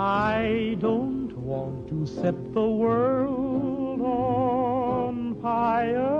I don't want to set the world on fire.